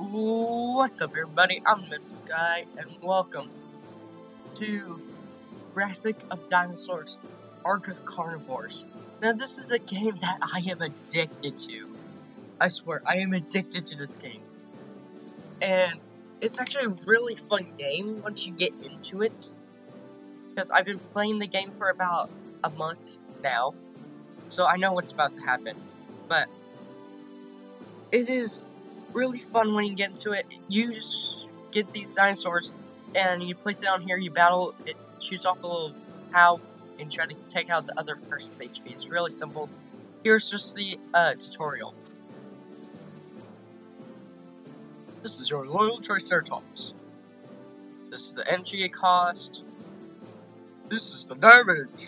What's up, everybody? I'm Sky, and welcome to Jurassic of Dinosaurs Ark of Carnivores. Now, this is a game that I am addicted to. I swear, I am addicted to this game. And it's actually a really fun game once you get into it. Because I've been playing the game for about a month now. So I know what's about to happen. But it is really fun when you get into it. You just get these dinosaurs and you place it on here, you battle, it shoots off a little POW and try to take out the other person's HP. It's really simple. Here's just the uh, tutorial. This is your loyal Triceratops. This is the energy it cost. This is the damage.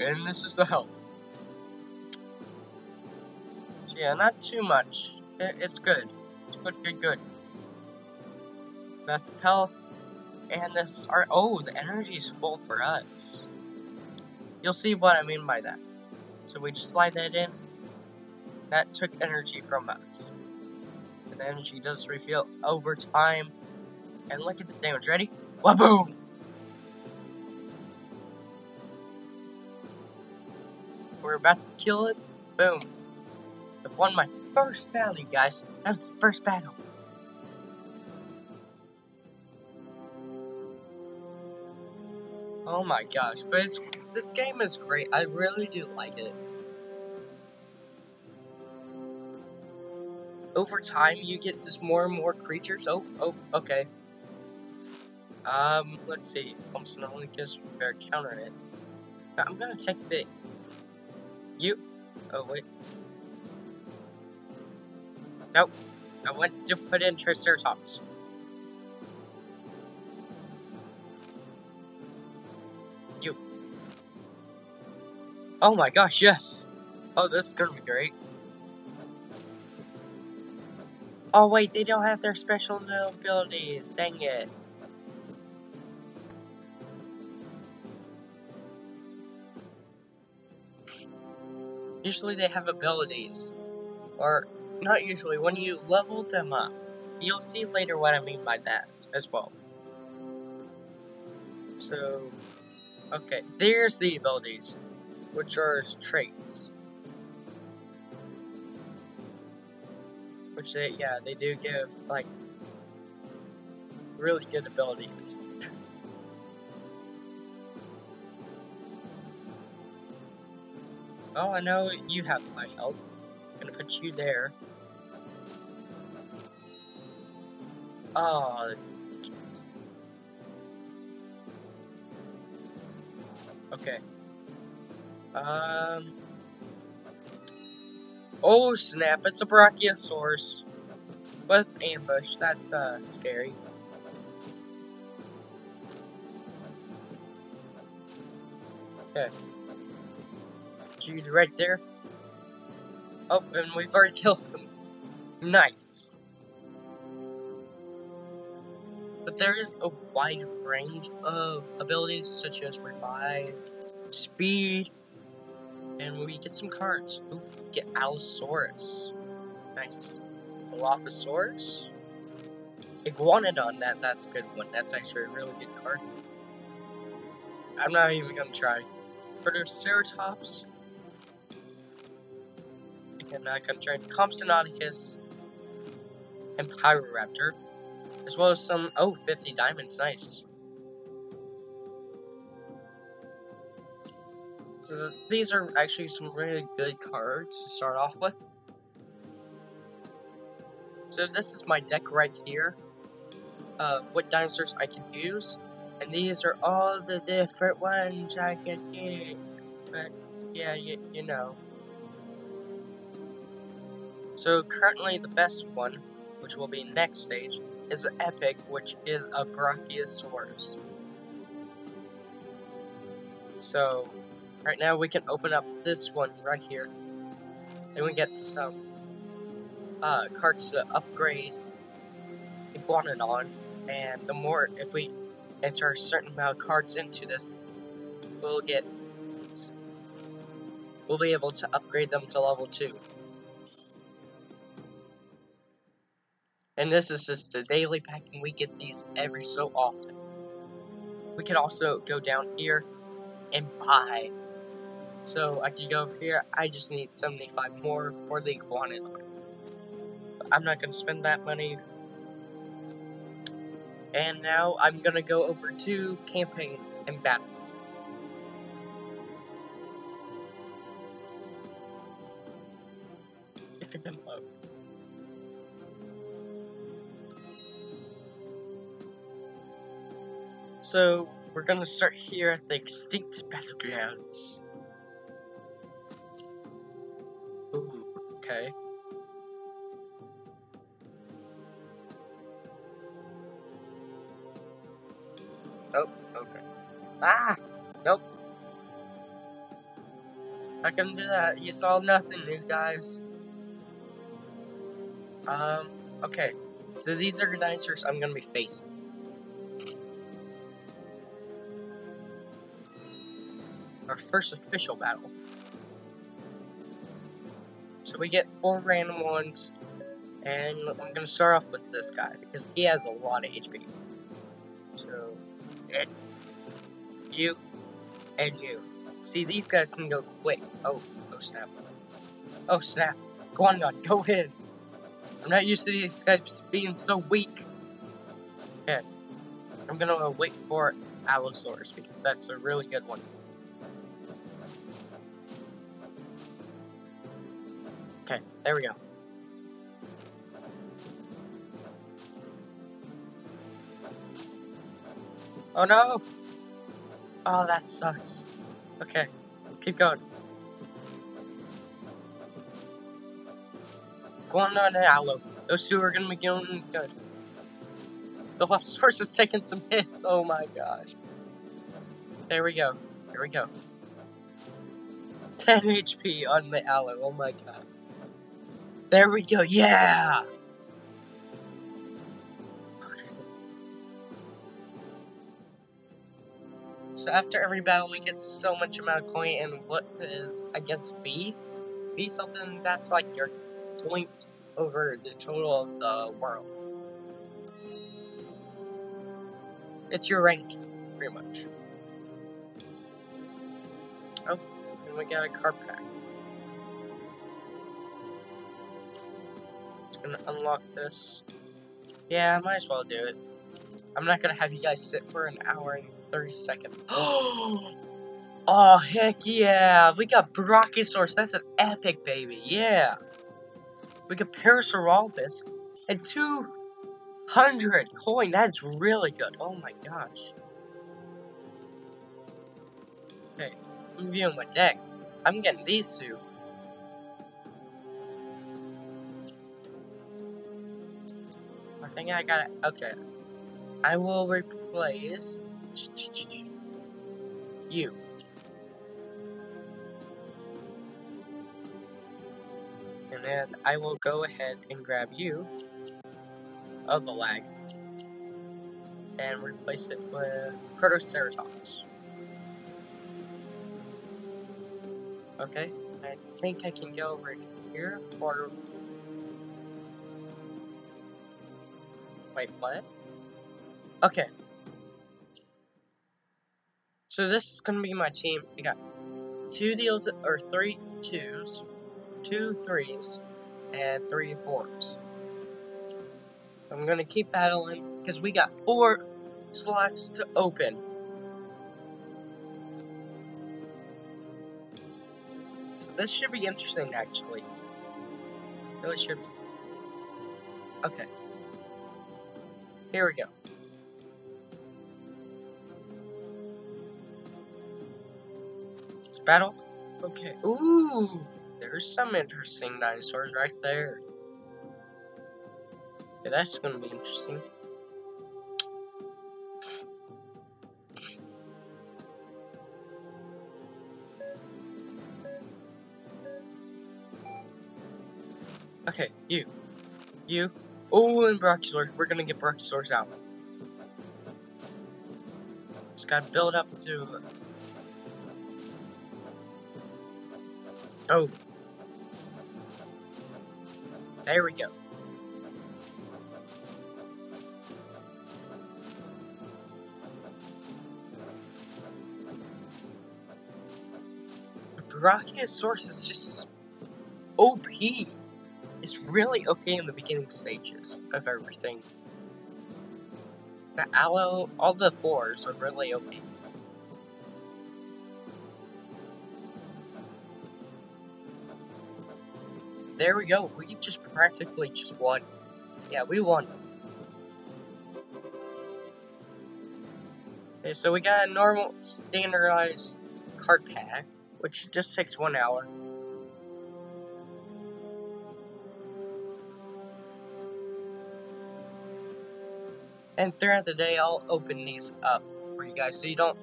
And this is the health. So yeah, not too much. It, it's good. It's good, good, good. That's health. And this are oh, the energy is full for us. You'll see what I mean by that. So we just slide that in. That took energy from us. And the energy does refill over time. And look at the damage. Ready? Waboom! We're about to kill it. Boom. I've won my first battle, guys. That was the first battle. Oh my gosh, but it's, this game is great. I really do like it. Over time, you get just more and more creatures. Oh, oh, okay. Um, let's see. Not only gives better counter it. I'm gonna take the. You. Oh wait. Nope. I want to put in Triceratops. You. Oh my gosh, yes! Oh, this is gonna be great. Oh wait, they don't have their special abilities. Dang it. Usually they have abilities. Or not usually, when you level them up. You'll see later what I mean by that as well. So, okay, there's the abilities, which are traits. Which they, yeah, they do give, like, really good abilities. oh, I know you have my help. Gonna put you there. Oh. Okay. Um. Oh snap! It's a Brachiosaurus with ambush. That's uh scary. Okay. Jude right there. Oh, and we've already killed them. Nice. But there is a wide range of abilities such as revive, speed, and we get some cards. Ooh, get Allosaurus. Nice. Dilophosaurus. Iguanodon, that, that's a good one. That's actually a really good card. I'm not even gonna try. Protoceratops. And gonna try Compsognathus and Pyroraptor. As well as some, oh, 50 diamonds, nice. So these are actually some really good cards to start off with. So this is my deck right here. Uh, what dinosaurs I can use. And these are all the different ones I can use. But, yeah, you, you know. So currently the best one, which will be next stage, is an epic, which is a Brachiosaurus. So, right now we can open up this one right here, and we get some uh, cards to upgrade Iguanodon, and on and the more, if we enter a certain amount of cards into this, we'll get, we'll be able to upgrade them to level 2. And this is just the daily pack, and we get these every so often. We could also go down here and buy. So I could go over here, I just need 75 more for the iguanodon. I'm not going to spend that money. And now I'm going to go over to camping and battle. If it can load. So, we're gonna start here at the Extinct Battlegrounds. Ooh, okay. Oh, okay. Ah! Nope. I gonna do that. You saw nothing, new guys. Um, okay. So these are the dinosaurs I'm gonna be facing. Our first official battle. So we get four random ones, and I'm gonna start off with this guy because he has a lot of HP. So, and you, and you. See, these guys can go quick. Oh, oh snap. Oh snap. Go on, God, go in. I'm not used to these guys being so weak. Okay. I'm gonna wait for Allosaurus because that's a really good one. There we go. Oh no! Oh, that sucks. Okay, let's keep going. Going on an Allo. Those two are gonna be going good. The left source is taking some hits. Oh my gosh. There we go. Here we go. 10 HP on the Allo. Oh my god. There we go. Yeah! So after every battle, we get so much amount of coin, and what is, I guess, V? V something that's like your points over the total of the world. It's your rank, pretty much. Oh, and we got a card pack. Gonna unlock this. Yeah, I might as well do it. I'm not gonna have you guys sit for an hour and 30 seconds. oh, heck yeah! We got Brachiosaurus. That's an epic baby. Yeah. We got Parasaurolophus and 200 coin. That's really good. Oh my gosh. Okay, I'm viewing my deck. I'm getting these two. I think I got it. Okay. I will replace you. And then I will go ahead and grab you of the lag and replace it with Protoceratops. Okay, I think I can go over here or wait, what? Okay. So this is gonna be my team. We got two deals or three twos, two threes, and three fours. I'm gonna keep battling because we got four slots to open. So this should be interesting actually. Really should be. Okay. Here we go. Let's battle. Okay. Ooh, there's some interesting dinosaurs right there. Okay, that's gonna be interesting. Okay, you. You. Oh, and Brachiosaurus. We're gonna get Brachiosaurus out. Just gotta build up to... Uh, oh. There we go. Brachiosaurus is just OP. It's really okay in the beginning stages of everything. The Allo, all the fours are really okay. There we go. We just practically just won. Yeah, we won. Okay, so we got a normal standardized card pack, which just takes one hour. And throughout the day, I'll open these up for you guys so you don't.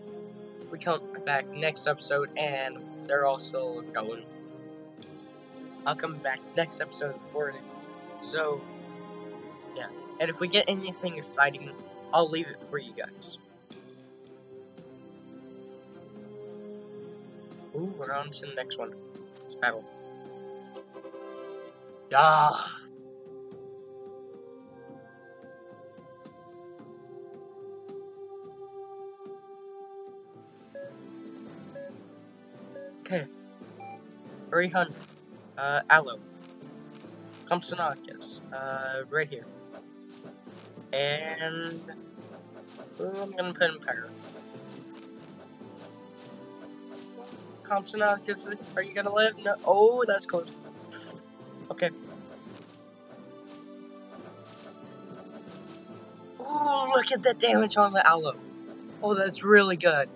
We come back next episode and they're also going. I'll come back next episode for it. So, yeah. And if we get anything exciting, I'll leave it for you guys. Ooh, we're on to the next one. Let's battle. Yeah. Okay. 300. Uh, Allo. Compsognathus. Uh, right here. And... I'm gonna put in Pyro. Compsognathus, are you gonna live? No. Oh, that's close. Okay. Oh, look at that damage on the Allo. Oh, that's really good.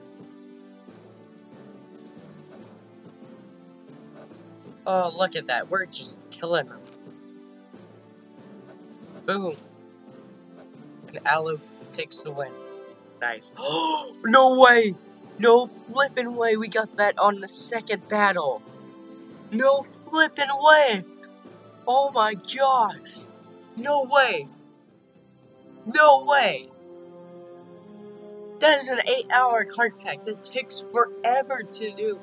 Oh, look at that. We're just killing them. Boom. And Allo takes the win. Nice. Oh, no way! No flipping way we got that on the second battle. No flipping way! Oh my gosh! No way! No way! That is an 8 hour card pack that takes forever to do.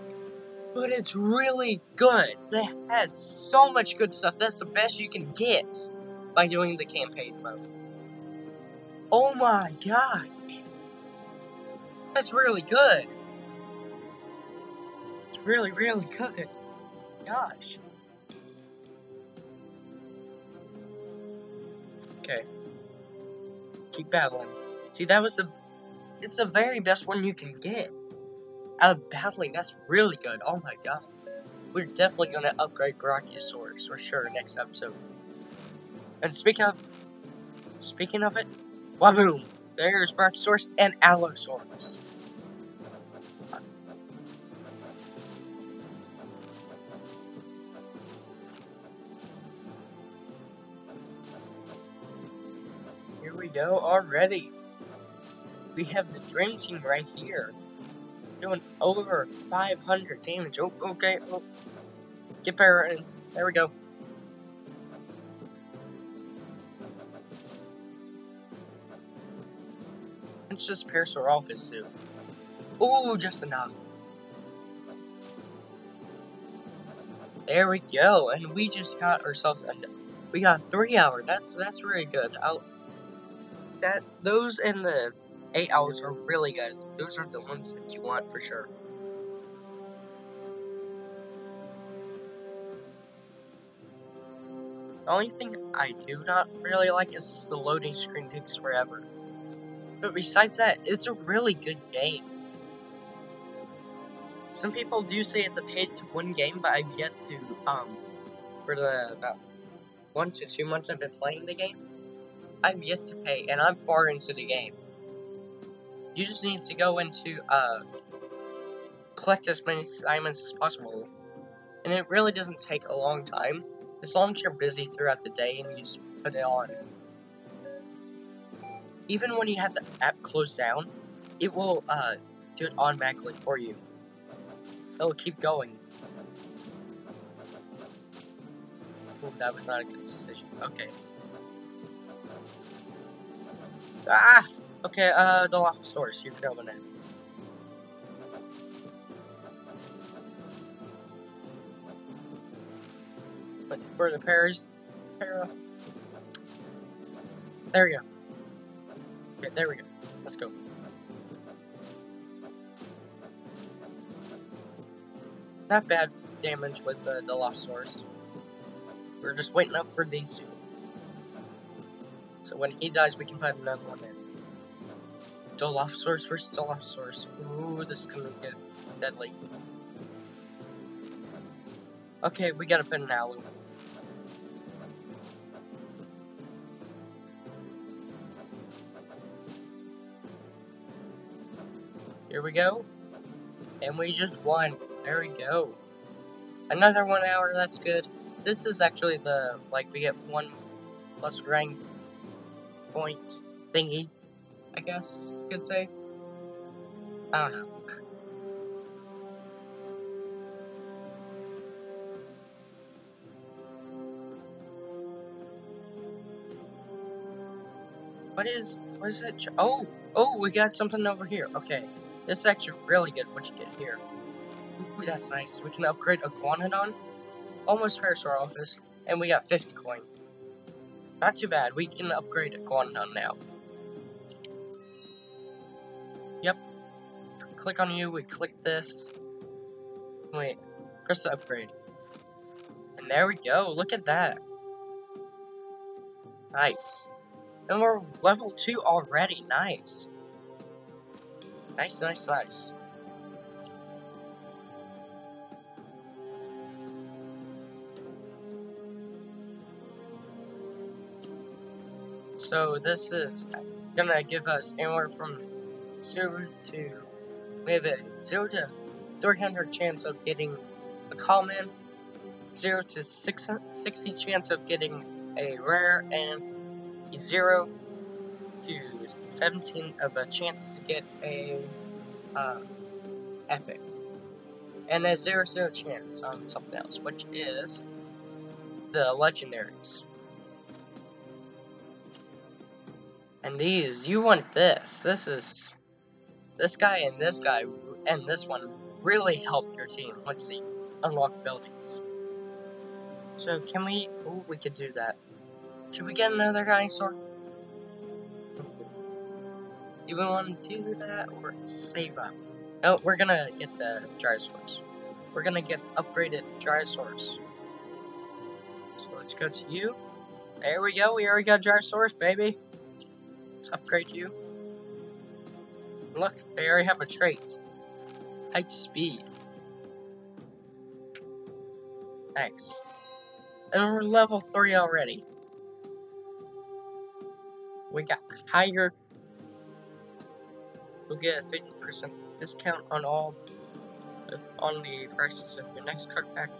But it's really good. That has so much good stuff. That's the best you can get by doing the campaign mode. Oh my gosh. That's really good. It's really, really good. Gosh. Okay. Keep battling. See, that was the... It's the very best one you can get. Out of battling, that's really good. Oh my god. We're definitely gonna upgrade Brachiosaurus for sure next episode. And speaking of... Speaking of it, waboom! There's Brachiosaurus and Allosaurus. Here we go already. We have the Dream Team right here. Over 500 damage. Oh, okay. Oh. Get better in. There we go. It's just Parasaurolophus. Ooh, just enough. There we go, and we just got ourselves a, we got three hours. That's that's really good. I'll, that those and the eight hours are really good. Those are the ones that you want for sure. The only thing I do not really like is the loading screen takes forever. But besides that, it's a really good game. Some people do say it's a paid to win game, but I've yet to, um, for the about one to two months I've been playing the game, I've yet to pay, and I'm far into the game. You just need to go into, uh, collect as many diamonds as possible, and it really doesn't take a long time, as long as you're busy throughout the day and you just put it on even when you have the app closed down, it will uh, do it automatically for you. It'll keep going. Oh, that was not a good decision. Okay. Ah! Okay, uh, the loft source, you're going in. But for the pairs, para. There we go. Okay, there we go. Let's go. not bad damage with uh, the source. We're just waiting up for these. So when he dies, we can put another one in. Dilophosaurus versus Dilophosaurus. Ooh, this is gonna get deadly. Okay, we gotta put an Allo. Here we go. And we just won. There we go. Another one hour, that's good. This is actually the, like, we get one plus rank point thingy, I guess you could say. I don't know. What is, what is it? Oh, oh, we got something over here. Okay, this is actually really good what you get here. Ooh, that's nice. We can upgrade a Iguanodon. Almost Parasaurolophus. And we got 50 coin. Not too bad. We can upgrade a Iguanodon now. Click on you. We click this. Wait. Press the upgrade. And there we go. Look at that. Nice. And we're level 2 already. Nice. Nice, nice, nice. So this is gonna give us anywhere from 0 to, we have a 0 to 300 chance of getting a common, 0 to 60 chance of getting a rare, and 0 to 17 of a chance to get a uh, epic. And a 0 0 chance on something else, which is the legendaries. And these, you want this. This is, this guy and this guy and this one really help your team once they unlock buildings. So can we, oh, we could do that. Should we get another dinosaur? Do we want to do that or save up? No, we're gonna get the Gyrosaurus. We're gonna get upgraded Gyrosaurus. So let's go to you. There we go, we already got Gyrosaurus, baby. Let's upgrade you. Look, they already have a trait. Height speed. Nice. And we're level 3 already. We got higher. We'll get a 50% discount on all on the prices of your next card pack,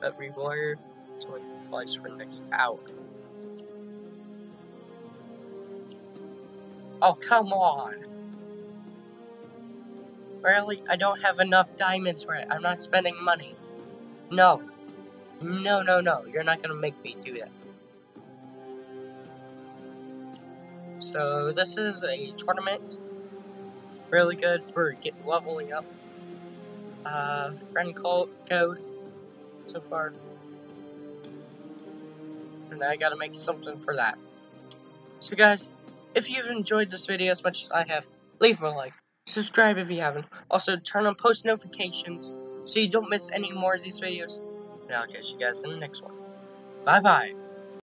but reward to applies for the next hour. Oh, come on. Really? I don't have enough diamonds for it. I'm not spending money. No. No, no, no. You're not gonna make me do that. So, this is a tournament. Really good for get leveling up. Uh, friend code so far. And I gotta make something for that. So guys, if you've enjoyed this video as much as I have, leave a like. Subscribe if you haven't. Also, turn on post notifications so you don't miss any more of these videos. And I'll catch you guys in the next one. Bye-bye.